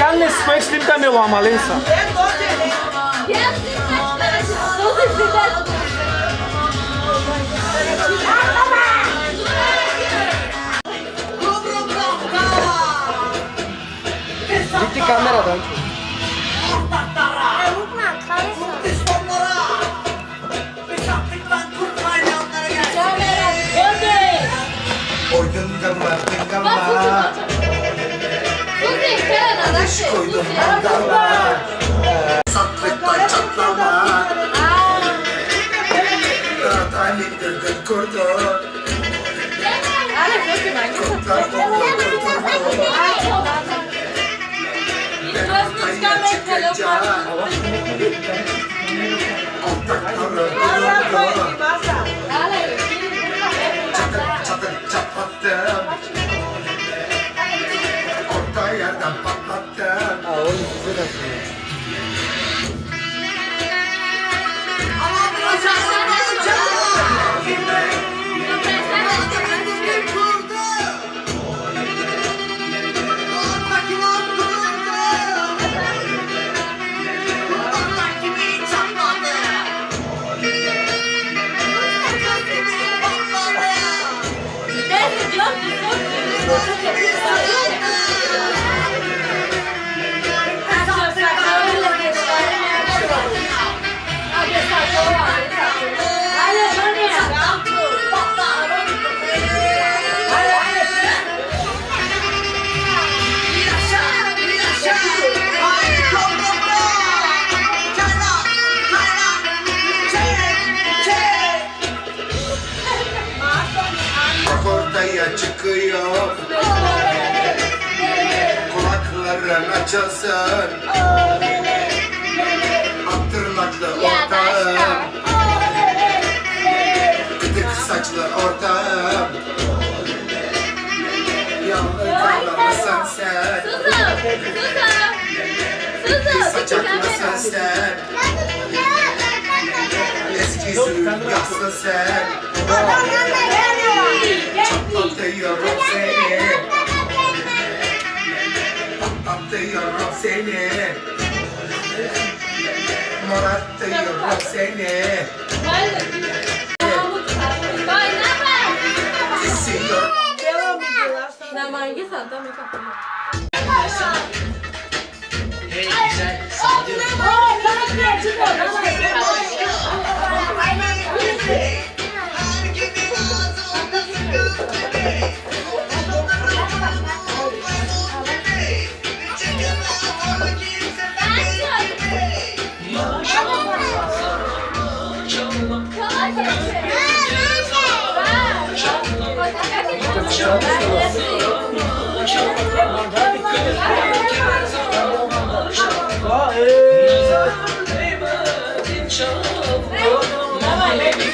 saure di canne spēc timtam je lama lensa. Viti ateş koydum mandala Satlıkta çatlama Dağdan indirdim kurdu Kurtlar kurdu kurdu Benim kayna çıkınca Kontakları durdu Çatır çatır çatlattım 人たち Ak tırnaklı ortağım. Kıtık saçlı ortağım. Yalnız mısın sen? Saçak mısın sen? Eski sürüyansın sen. Patlatıyorum seni. Atlıyorum seni Moratlıyorum seni Kesiyor Pelo amor de Deus, tá Na mãe, isso também tá Hey! Dawaj, baby.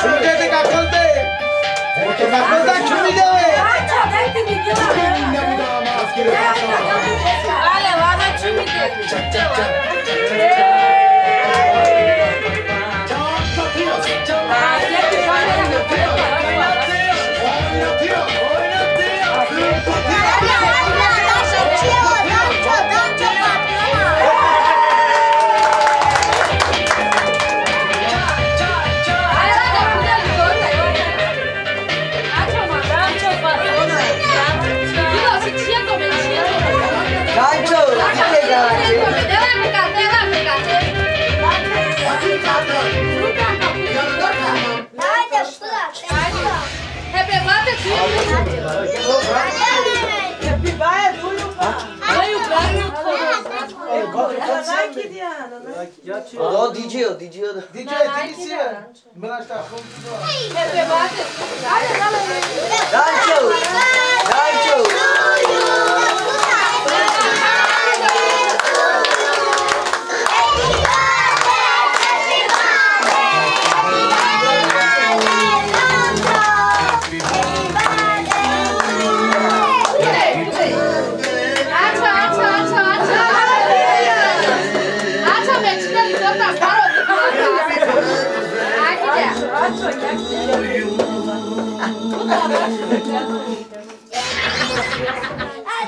Chulete, cacote. Cacote, chulete. Vale, vale, chulete. Yeah. O DJ, o DJ. DJ, inicia. Melancia,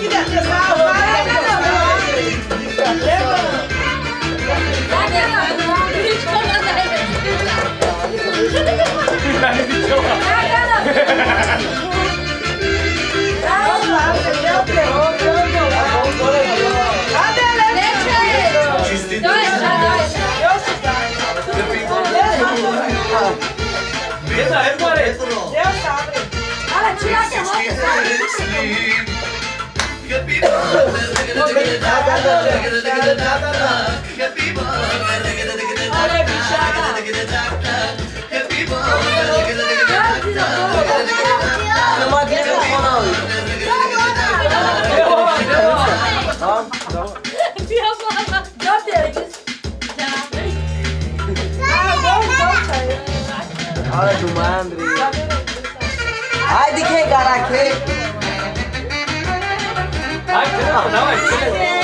çembe bez. Não vai ter telefone Olha do mandre. Ai, de que garaque? 我拿碗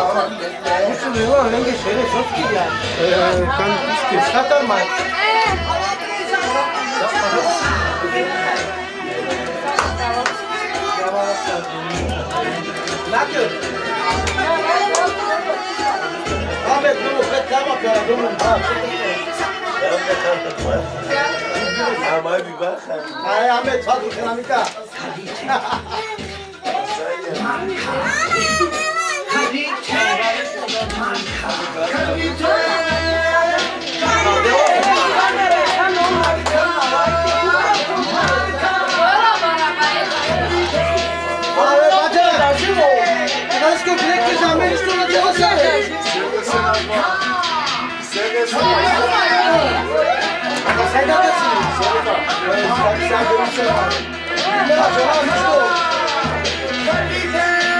Hoşçakalın ama önce şöyle çok gibi yani. Ee, ben hiç kim satarmayın. Nakil. Ahmet bu reklama kara durum var. Ben de kalkmaz. Ama bir bak. Ay Ahmet hadi kelamika. Thank you.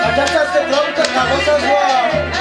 Adaptação do homem, tá? Vocês vão...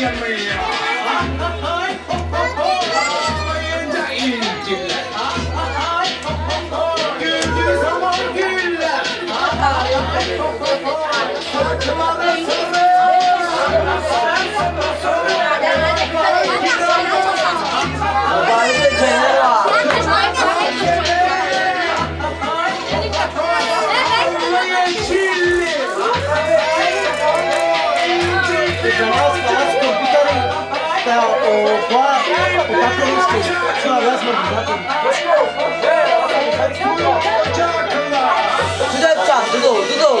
Maria Maria. Come on, let's go! 투자했자 누구 누구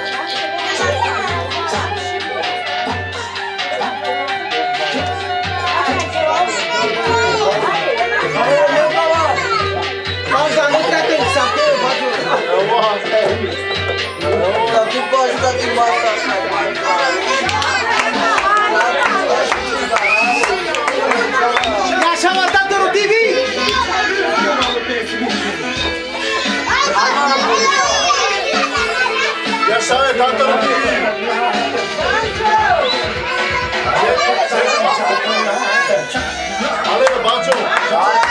sabe tanto lo que... Ale, Bancho!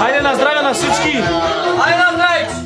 Айленас, здравия нас, сучки! Айленас,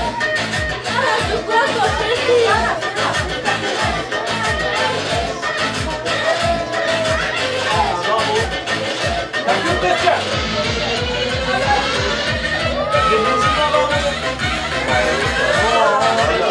Thank you.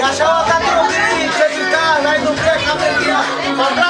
Yaşa bakalım çocuklar, nai duke kamerina, kontrak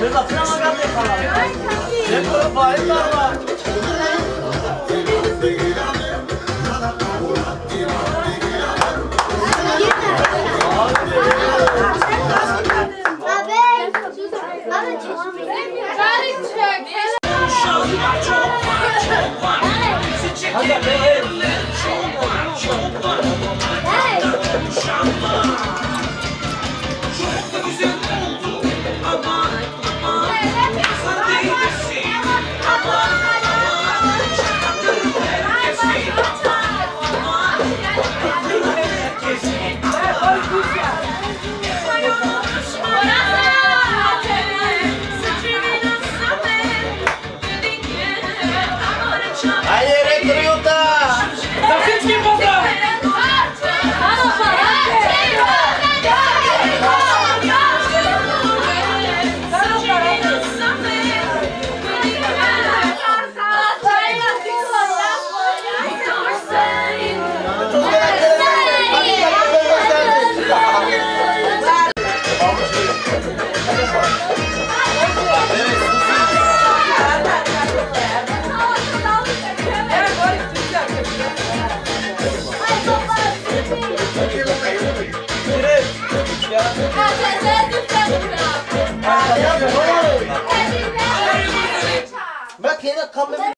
내가 드라마 같은 거. 내가 뭐 했다고.